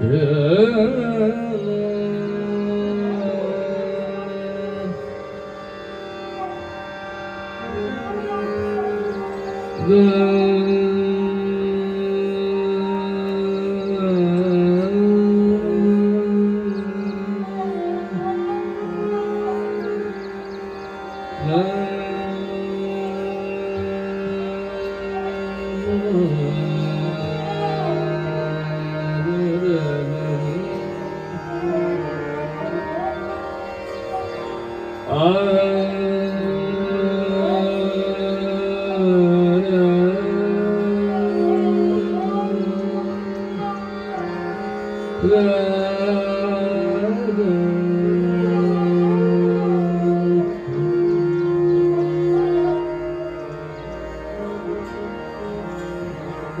人，人，人。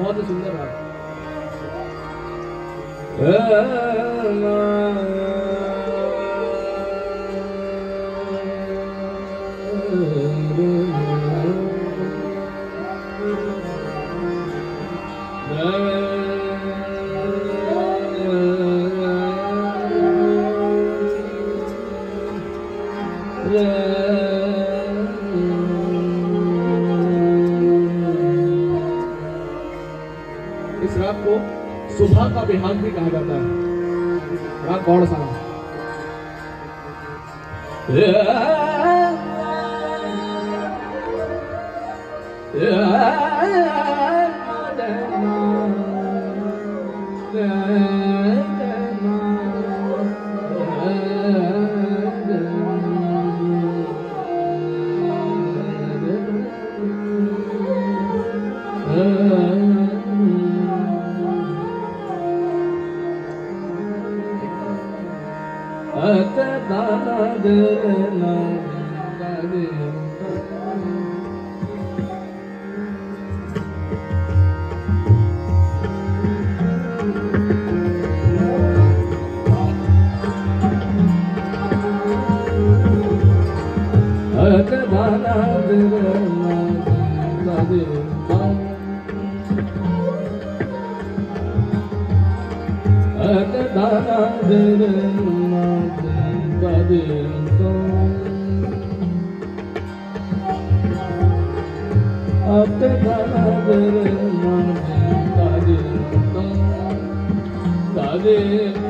ਬਹੁਤ ਸੁੰਦਰ ਰਾਗ ਅਮਾ सुबह का बिहार भी कहा जाता है। बड़ा गौड़ सा अकदादना ਦਿਨ ਤੋਂ। ਆਤ ਦਰ ਮਨ ਦਾ ਦਿਨ ਤੋਂ। ਦਾ ਦਿਨ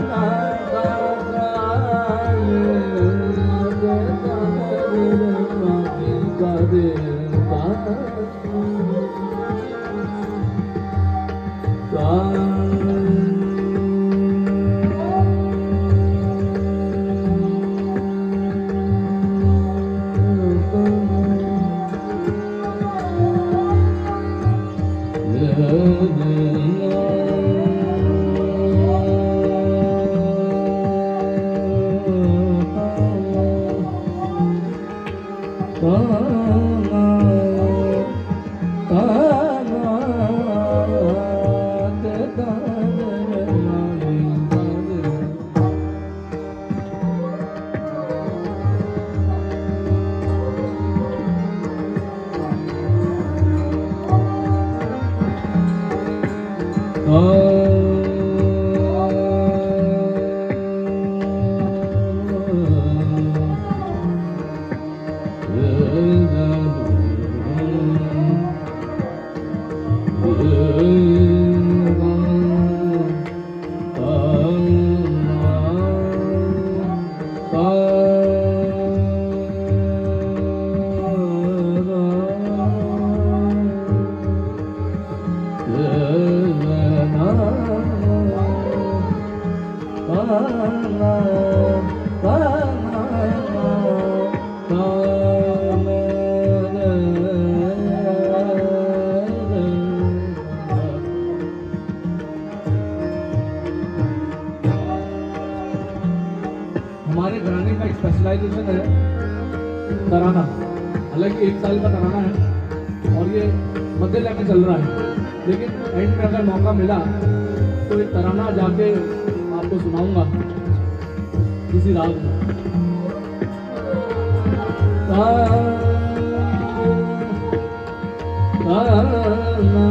早 organisation है तराना हालाँकि एक साल का तराना है और ये मध्य लेके चल रहा है लेकिन एंड में अगर मौका मिला तो एक तराना जाके आपको सुनाऊँगा किसी रात में तारा, तारा,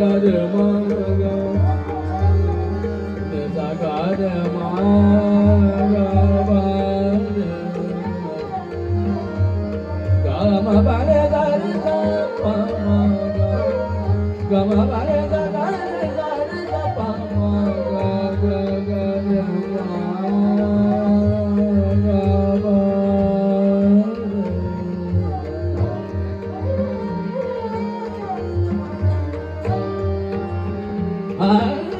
Sagar Sagar Bye.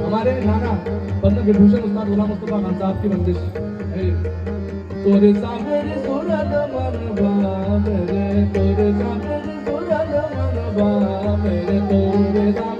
हमारे नाना पद्म विभूषण उस्ताद गुलाम मुस्तफ़ा खान साहब की बंदिश तोरे सामने सूरत मन बाप रे तोरे सामने सूरत मन बाप रे तोरे सामने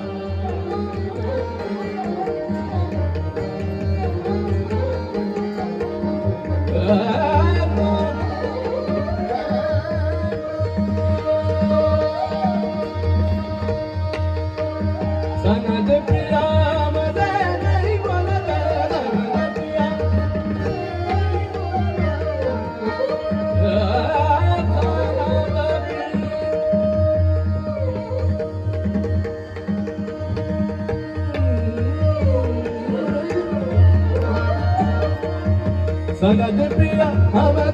Sana de pira, ama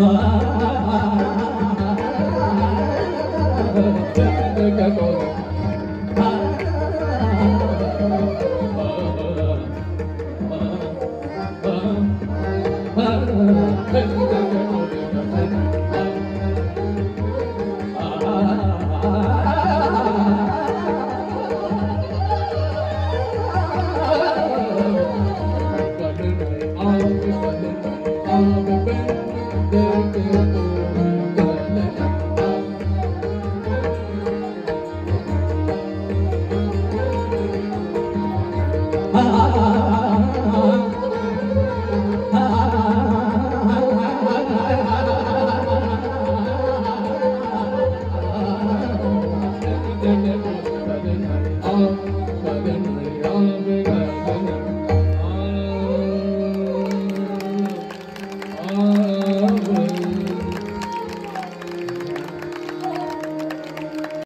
ah go, go.